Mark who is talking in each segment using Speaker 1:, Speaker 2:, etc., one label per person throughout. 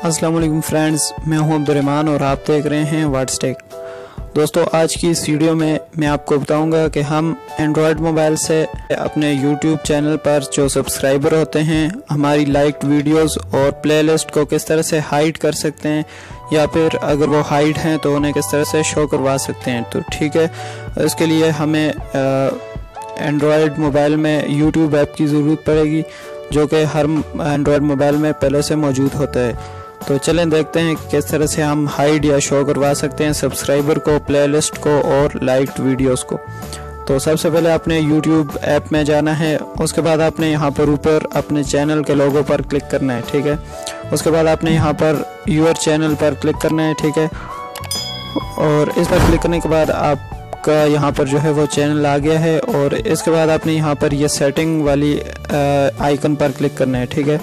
Speaker 1: अस्सलाम वालेकुम फ्रेंड्स, मैं हूँ अब्दुलरहमान और आप देख रहे हैं वाट्सटेक दोस्तों, आज की इस वीडियो में मैं आपको बताऊँगा कि हम एंड्रॉयड मोबाइल से अपने यूट्यूब चैनल पर जो सब्सक्राइबर होते हैं, हमारी लाइक वीडियोस और प्लेलिस्ट को किस तरह से हाइड कर सकते हैं, या फिर अगर वो हाइड हैं तो उन्हें किस तरह से शो करवा सकते हैं तो ठीक है। इसके लिए हमें एंड्रॉयड मोबाइल में यूट्यूब ऐप की ज़रूरत पड़ेगी, जो कि हर एंड्रॉयड मोबाइल में पहले से मौजूद होता है। तो चलें, देखते हैं किस तरह से हम हाइड या शो करवा सकते हैं सब्सक्राइबर को प्लेलिस्ट को और लाइक्ड वीडियोस को। तो सबसे पहले आपने यूट्यूब ऐप में जाना है, उसके बाद आपने यहाँ पर ऊपर अपने चैनल के लोगों पर क्लिक करना है, ठीक है? उसके बाद आपने यहाँ पर यूर चैनल पर क्लिक करना है, ठीक है? और इस पर क्लिक करने के बाद आपका यहाँ पर जो है वो चैनल आ गया है, और इसके बाद आपने यहाँ पर ये सेटिंग वाली आइकन पर क्लिक करना है, ठीक है?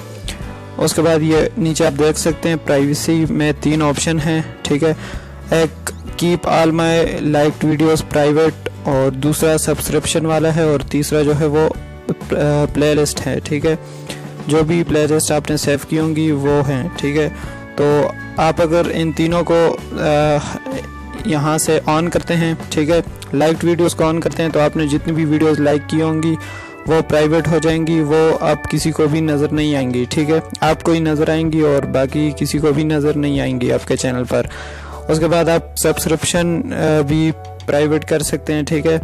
Speaker 1: उसके बाद ये नीचे आप देख सकते हैं प्राइवेसी में तीन ऑप्शन हैं, ठीक है? एक keep all my like videos private और दूसरा सब्सक्रिप्शन वाला है और तीसरा जो है वो प्लेलिस्ट है, ठीक है? जो भी प्लेलिस्ट आपने सेव की होंगी वो हैं, ठीक है? तो आप अगर इन तीनों को यहाँ से ऑन करते हैं, ठीक है? लाइक वीडियोस को ऑन करते हैं तो आपने जितनी भी वीडियोस लाइक की होंगी वो प्राइवेट हो जाएँगी, वो आप किसी को भी नज़र नहीं आएँगी, ठीक है? आपको ही नज़र आएँगी और बाकी किसी को भी नज़र नहीं आएँगी आपके चैनल पर। उसके बाद आप सब्सक्रिप्शन भी प्राइवेट कर सकते हैं, ठीक है?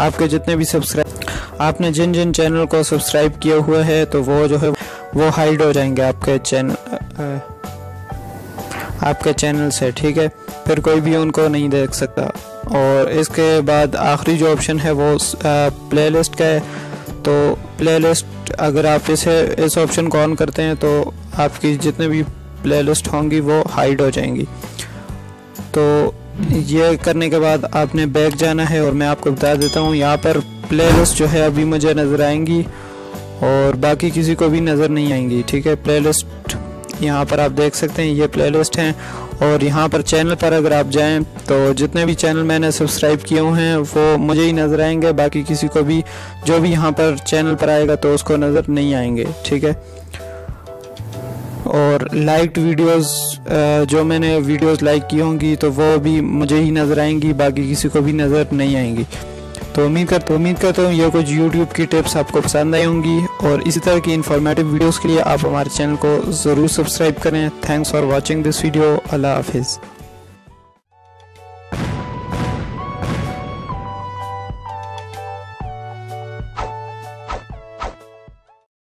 Speaker 1: आपके जितने भी सब्सक्राइब आपने जिन जिन चैनल को सब्सक्राइब किया हुआ है तो वो जो है, वो हाइड हो जाएँगे आपके चैनल आपके चैनल से, ठीक है? फिर कोई भी उनको नहीं देख सकता। और इसके बाद आखिरी जो ऑप्शन है वो प्लेलिस्ट का है। तो प्लेलिस्ट अगर आप इसे, इस ऑप्शन को ऑन करते हैं तो आपकी जितने भी प्लेलिस्ट होंगी, वो हाइड हो जाएँगी। तो ये करने के बाद आपने बैक जाना है और मैं आपको बता देता हूँ, यहाँ पर प्लेलिस्ट जो है अभी मुझे नज़र आएँगी और बाकी किसी को भी नज़र नहीं आएँगी, ठीक है? प्लेलिस्ट यहाँ पर आप देख सकते हैं, ये प्लेलिस्ट हैं। और यहाँ पर चैनल पर अगर आप जाएँ तो जितने भी चैनल मैंने सब्सक्राइब किए हुए हैं, वो मुझे ही नज़र आएँगे। बाकी किसी को भी, जो भी यहाँ पर चैनल पर आएगा तो उसको नज़र नहीं आएँगे, ठीक है? और लाइक्ड वीडियोस जो मैंने वीडियोस लाइक की होंगी तो वो भी मुझे ही नज़र आएँगी, बाकी किसी को भी नज़र नहीं आएँगी। तो उम्मीद कर तो उम्मीद करता हूँ ये कुछ यूट्यूब की टिप्स आपको पसंद आई होंगी। और इसी तरह की इन्फॉर्मेटिव वीडियोस के लिए आप हमारे चैनल को ज़रूर सब्सक्राइब करें। Thanks for watching this video अल्लाह हाफिज़।